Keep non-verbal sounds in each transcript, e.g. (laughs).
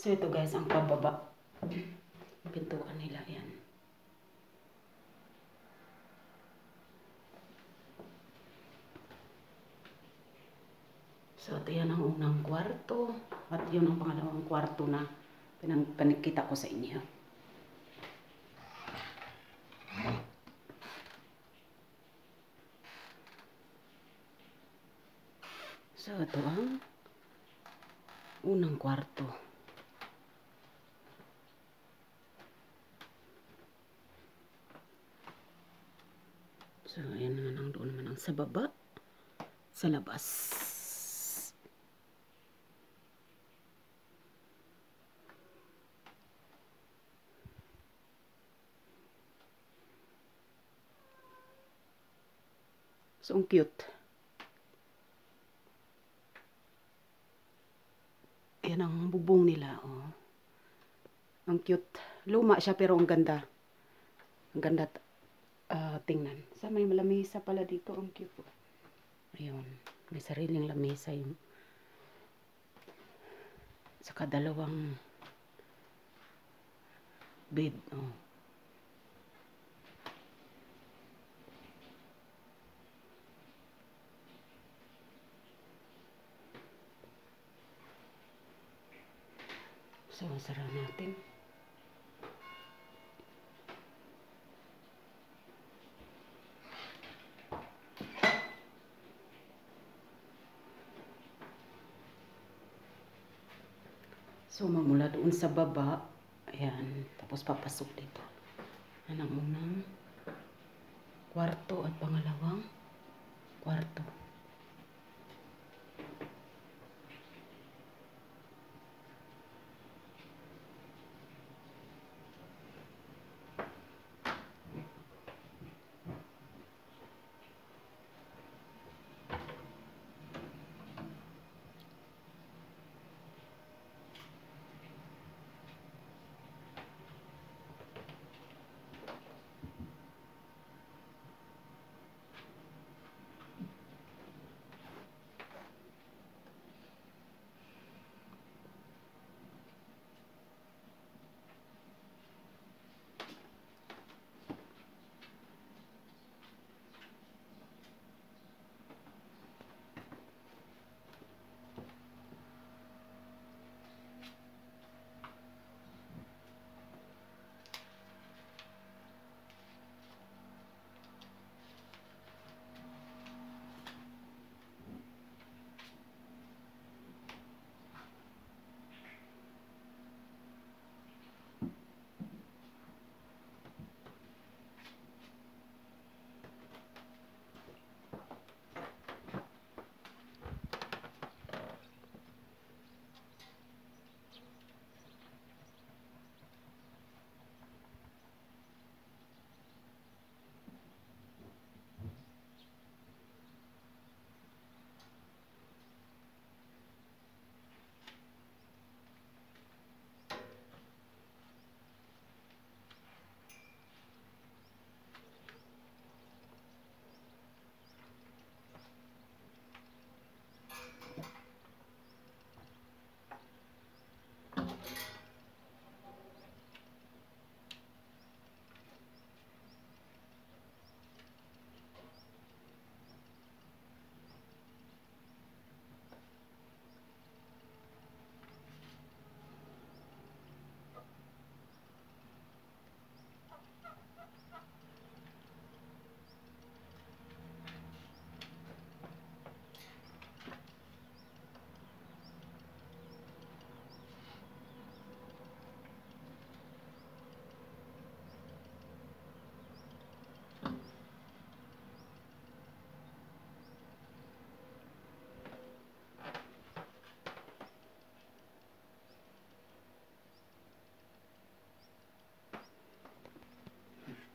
So ito guys, ang pababa. Pintuan nila yan. So ito yan ang unang kwarto. At yun ang pangalawang kwarto na pinang panikita ko sa inyo. So ito ang unang kwarto. So, ayan naman ang doon naman ang sa baba. Sa labas. So, ang cute. Yan ang bubong nila, oh. Ang cute. Luma siya pero ang ganda. Ang ganda uh, tingnan. Sa may lamesa pala dito, ang cute. Oh. Ayun. May sariling lamesa yung sa kadalawang bed, oh. So, sara natin. So, mamula doon sa baba. Ayan. Tapos papasok dito. Yan ang unang kwarto at pangalawang kwarto.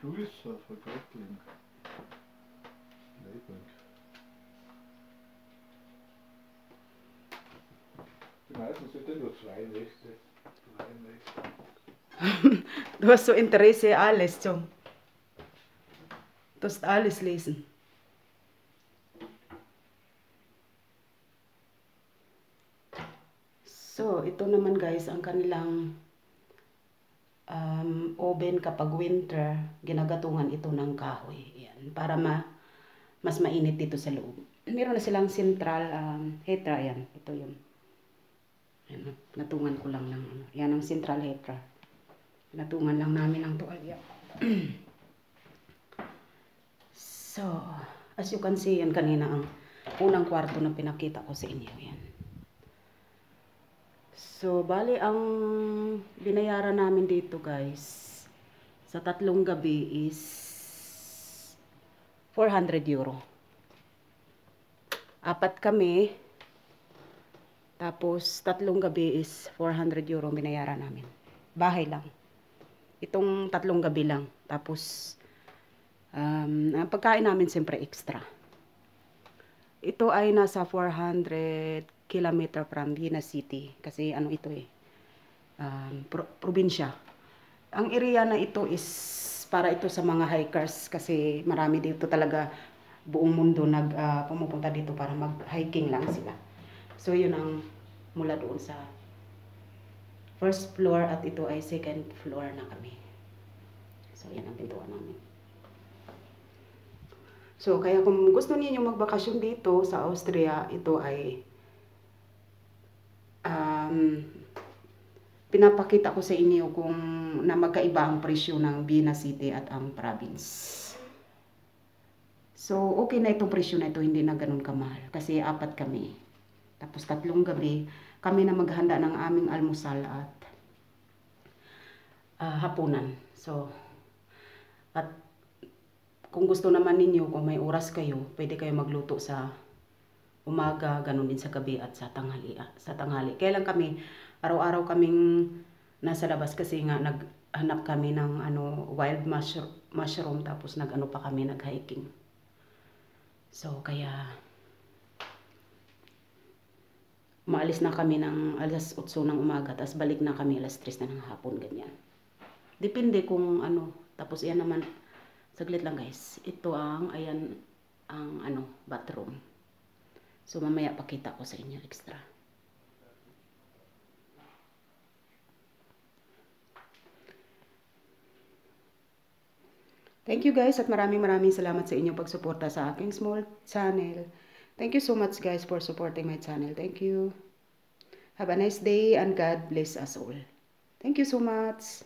Spülser für Göttling. Leibwerk. Die meisten sind ja nur zwei Nächte. Drei Nächte. (laughs) Du hast so Interesse alles, so. Du hast alles lesen. So, ito naman guys, ang kanilang um, oven kapag winter, ginagatungan ito ng kahoy. Yan, para ma mas mainit dito sa loob. Meron na silang central um, heater. Yan, ito yung yan, natungan ko lang ng ano. Yan ang central heater. Natungan lang namin ng tuwalya. (clears throat) so, as you can see, yan kanina ang unang kwarto na pinakita ko sa inyo. Yan. So, bali ang binayaran namin dito guys sa tatlong gabi is 400 euro. Apat kami. Tapos tatlong gabi is 400 euro binayaran namin. Bahay lang. Itong tatlong gabi lang. Tapos um, ang pagkain namin siyempre extra. Ito ay nasa 400 kilometer from Vina City. Kasi ano ito eh. Um, pro- probinsya. Ang area na ito is para ito sa mga hikers kasi marami dito talaga buong mundo nag ah, pumupunta dito para mag-hiking lang sila. So yun ang mula doon sa first floor at ito ay second floor na kami. So yan ang pintuan namin. So kaya kung gusto niyo magbakasyon dito sa Austria, ito ay um, pinapakita ko sa inyo kung na magkaiba ang presyo ng Bina City at ang province. So, okay na itong presyo na ito, hindi na ganun kamahal. Kasi apat kami. Tapos tatlong gabi, kami na maghanda ng aming almusal at ah, hapunan. So, at kung gusto naman ninyo, kung may oras kayo, pwede kayo magluto sa umaga, ganun din sa gabi at sa tanghali. ah, sa tanghali. Kaya lang kami, araw-araw kaming nasa labas kasi nga naghanap kami ng ano wild mushroom, mushroom tapos nag-ano pa kami nag-hiking. So kaya maalis na kami ng alas 8 ng umaga tapos balik na kami alas 3 na ng hapon ganyan. Depende kung ano. Tapos yan naman saglit lang guys. Ito ang ayan ang ano bathroom. So mamaya pakita ko sa inyo extra. Thank you guys at maraming maraming salamat sa inyong pagsuporta sa aking small channel. Thank you so much guys for supporting my channel. Thank you. Have a nice day and God bless us all. Thank you so much.